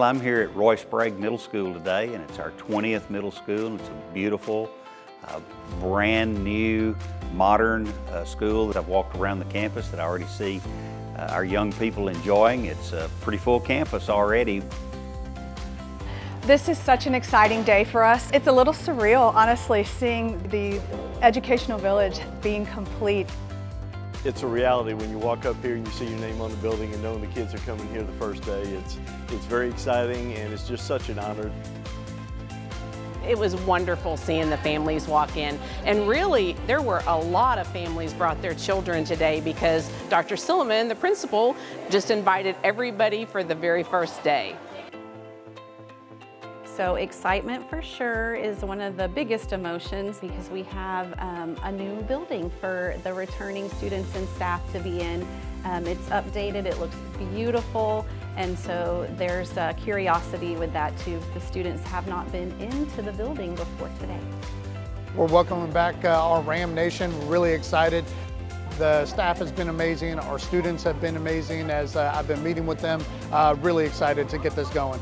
I'm here at Roy Sprague Middle School today, and it's our 20th middle school. It's a beautiful, uh, brand new, modern uh, school that I've walked around the campus that I already see uh, our young people enjoying. It's a pretty full campus already. This is such an exciting day for us. It's a little surreal, honestly, seeing the educational village being complete. It's a reality when you walk up here and you see your name on the building and knowing the kids are coming here the first day. It's, it's very exciting and it's just such an honor. It was wonderful seeing the families walk in. And really, there were a lot of families brought their children today because Dr. Silliman, the principal, just invited everybody for the very first day. So excitement for sure is one of the biggest emotions because we have um, a new building for the returning students and staff to be in. Um, it's updated, it looks beautiful, and so there's a curiosity with that too. The students have not been into the building before today. We're welcoming back uh, our Ram Nation. Really excited. The staff has been amazing. Our students have been amazing as uh, I've been meeting with them. Uh, really excited to get this going.